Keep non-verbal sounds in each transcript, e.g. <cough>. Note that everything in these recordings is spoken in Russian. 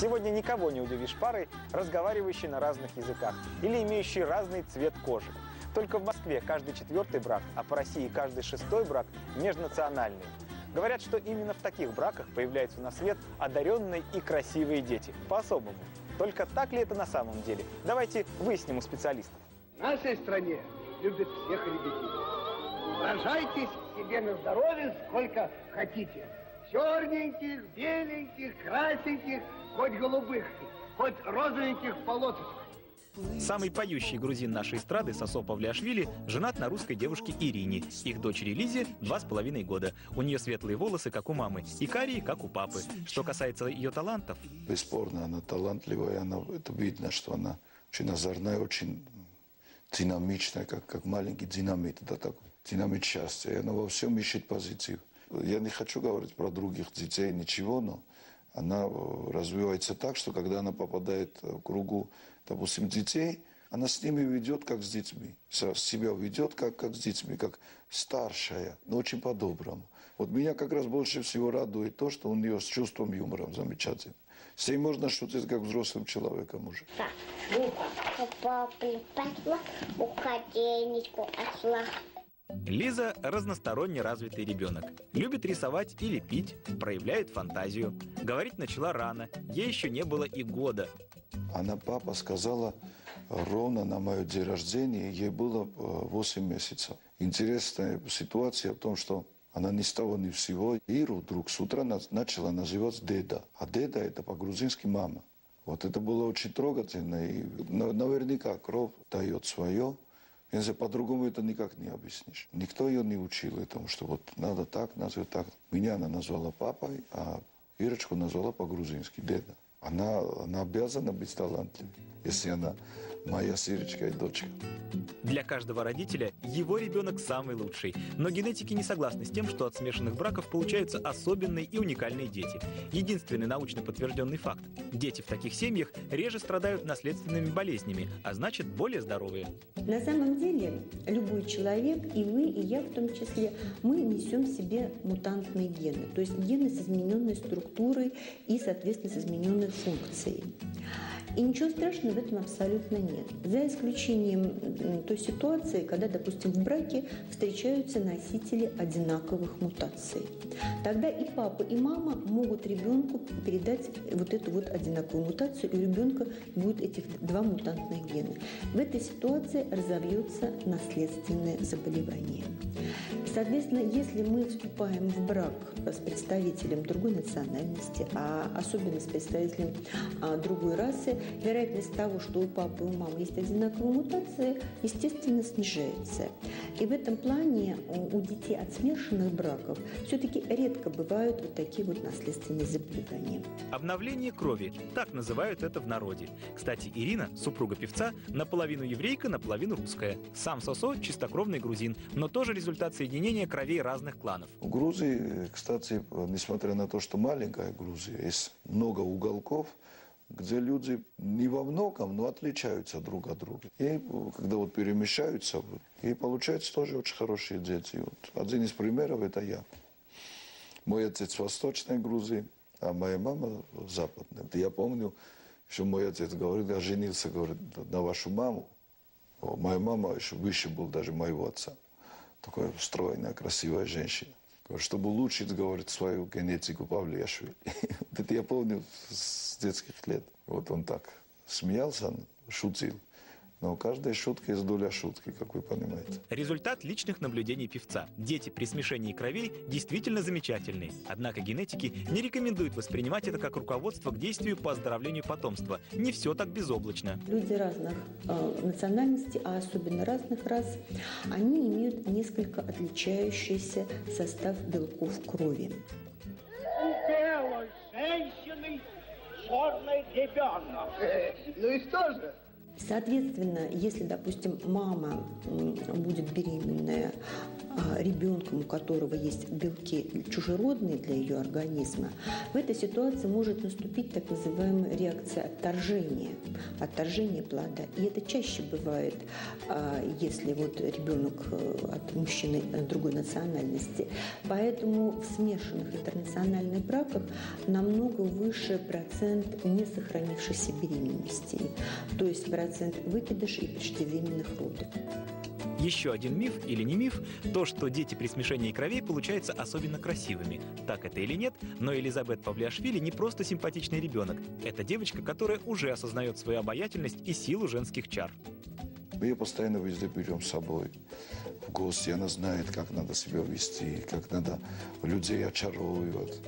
Сегодня никого не удивишь парой, разговаривающей на разных языках или имеющей разный цвет кожи. Только в Москве каждый четвертый брак, а по России каждый шестой брак межнациональный. Говорят, что именно в таких браках появляются на свет одаренные и красивые дети. По-особому. Только так ли это на самом деле? Давайте выясним у специалистов. В нашей стране любят всех ребятей. Рожайтесь себе на здоровье сколько хотите. Черненьких, беленьких, красненьких, хоть голубых, хоть розовеньких полосочек. Самый поющий грузин нашей эстрады Сосо Павлиашвили женат на русской девушке Ирине. Их дочери Лизе два с половиной года. У нее светлые волосы, как у мамы, и карие, как у папы. Что касается ее талантов... Бесспорно, она талантливая, она, это видно, что она очень озорная, очень динамичная, как, как маленький динамит, да, такой динамит счастья. И она во всем ищет позицию. Я не хочу говорить про других детей, ничего, но она э, развивается так, что когда она попадает в кругу, допустим, детей, она с ними ведет, как с детьми. Себя ведет, как, как с детьми, как старшая, но очень по-доброму. Вот меня как раз больше всего радует то, что у нее с чувством юмора замечательно. С ней можно шутить, как взрослым человеком уже. Папа припасла, уходенечку осла. Лиза – разносторонне развитый ребенок. Любит рисовать и лепить, проявляет фантазию. Говорить начала рано, ей еще не было и года. Она, папа, сказала ровно на мое день рождения, ей было 8 месяцев. Интересная ситуация в том, что она ни с того ни всего Иру вдруг с утра начала называть деда. А деда это по-грузински мама. Вот это было очень трогательно. И наверняка кровь дает свое. Если по-другому это никак не объяснишь. Никто ее не учил этому, что вот надо так, назвать так. Меня она назвала папой, а Ирочку назвала по-грузински деда. Она, она обязана быть талантливой, если она моя Сирочка и дочка. Для каждого родителя его ребенок самый лучший. Но генетики не согласны с тем, что от смешанных браков получаются особенные и уникальные дети. Единственный научно подтвержденный факт. Дети в таких семьях реже страдают наследственными болезнями, а значит более здоровые. На самом деле любой человек, и вы, и я в том числе, мы несем в себе мутантные гены. То есть гены с измененной структурой и, соответственно, с измененной функцией. И ничего страшного в этом абсолютно нет. За исключением той ситуации, когда, допустим, в браке встречаются носители одинаковых мутаций. Тогда и папа, и мама могут ребенку передать вот эту вот одинаковую мутацию, и у ребенка будет этих два мутантных гена. В этой ситуации разовьется наследственное заболевание. Соответственно, если мы вступаем в брак с представителем другой национальности, а особенно с представителем а, другой расы, вероятность того, что у папы и у мамы есть одинаковые мутации, естественно, снижается. И в этом плане у детей от смешанных браков все-таки редко бывают вот такие вот наследственные заболевания. Обновление крови, так называют это в народе. Кстати, Ирина, супруга певца, наполовину еврейка, наполовину русская. Сам Сосо – чистокровный грузин, но тоже результат соединения кровей разных кланов. В Грузии, кстати, несмотря на то, что маленькая Грузия, есть много уголков, где люди не во многом, но отличаются друг от друга. И когда вот перемещаются, и получаются тоже очень хорошие дети. Вот один из примеров – это я. Мой отец Восточной Грузии, а моя мама в Западной. Я помню, что мой отец говорит, я женился, говорит, на вашу маму. Моя мама еще выше был даже моего отца. Такая стройная, красивая женщина чтобы улучшить, говорит, свою генетику Павлиашвили. <laughs> Это я помню с детских лет. Вот он так смеялся, шутил. Но у каждой шутки есть доля шутки, как вы понимаете. Результат личных наблюдений певца. Дети при смешении кровей действительно замечательные. Однако генетики не рекомендуют воспринимать это как руководство к действию по оздоровлению потомства. Не все так безоблачно. Люди разных э, национальностей, а особенно разных рас, они имеют несколько отличающийся состав белков крови. Тело женщины черный ребенок. Ну и что же? Соответственно, если, допустим, мама будет беременная а, ребенком, у которого есть белки чужеродные для ее организма, в этой ситуации может наступить так называемая реакция отторжения, отторжения плода. И это чаще бывает, а, если вот ребенок э, от мужчины другой национальности. Поэтому в смешанных интернациональных браках намного выше процент не сохранившейся беременности. То есть процент выкидыша и преждевременных родов. Еще один миф или не миф – то, что дети при смешении кровей получаются особенно красивыми. Так это или нет, но Элизабет Павлиашвили не просто симпатичный ребенок. Это девочка, которая уже осознает свою обаятельность и силу женских чар. Мы ее постоянно везде берем с собой в гости. Она знает, как надо себя вести, как надо людей очаровывать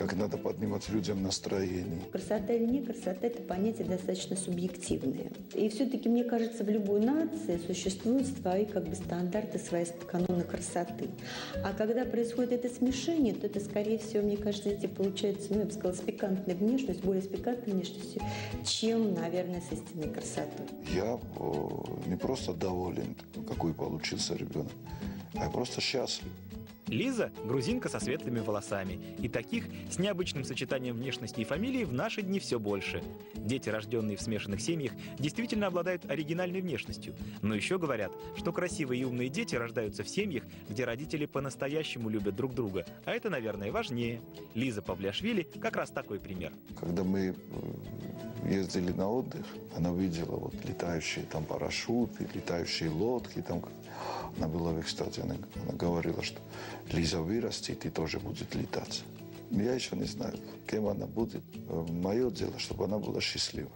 как надо поднимать людям настроение. Красота или не красота – это понятие достаточно субъективное. И все-таки, мне кажется, в любой нации существуют свои как бы стандарты, свои каноны красоты. А когда происходит это смешение, то это, скорее всего, мне кажется, дети получаются, ну, я бы сказала, с пикантной внешностью, более с пикантной внешностью, чем, наверное, с истинной красотой. Я не просто доволен, какой получился ребенок, а я просто счастлив. Лиза – грузинка со светлыми волосами. И таких с необычным сочетанием внешности и фамилии в наши дни все больше. Дети, рожденные в смешанных семьях, действительно обладают оригинальной внешностью. Но еще говорят, что красивые и умные дети рождаются в семьях, где родители по-настоящему любят друг друга. А это, наверное, важнее. Лиза Павлиашвили как раз такой пример. Когда мы э, ездили на отдых, она видела вот летающие там парашюты, летающие лодки. Там... Она была в экстазе, она, она говорила, что Лиза вырастет и тоже будет летать. Я еще не знаю, кем она будет. Мое дело, чтобы она была счастлива.